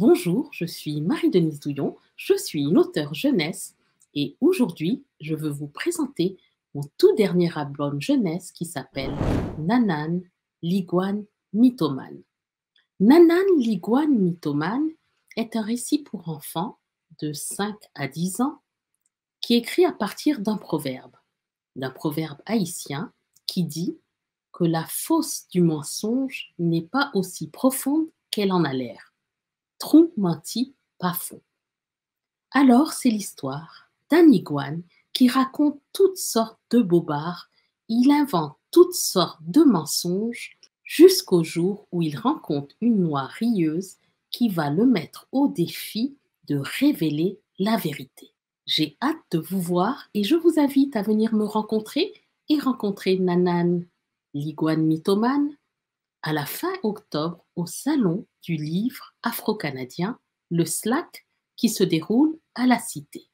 Bonjour, je suis Marie-Denise Douillon, je suis une auteure jeunesse et aujourd'hui, je veux vous présenter mon tout dernier album jeunesse qui s'appelle Nanan, l'iguane mythomane. Nanan, l'iguane mythomane est un récit pour enfants de 5 à 10 ans qui est écrit à partir d'un proverbe, d'un proverbe haïtien qui dit que la fosse du mensonge n'est pas aussi profonde qu'elle en a l'air trou menti, pas fond. Alors, c'est l'histoire d'un iguane qui raconte toutes sortes de bobards, il invente toutes sortes de mensonges jusqu'au jour où il rencontre une noix rieuse qui va le mettre au défi de révéler la vérité. J'ai hâte de vous voir et je vous invite à venir me rencontrer et rencontrer Nanan, l'iguane mythomane, à la fin octobre au Salon du livre afro-canadien, le SLAC, qui se déroule à la Cité.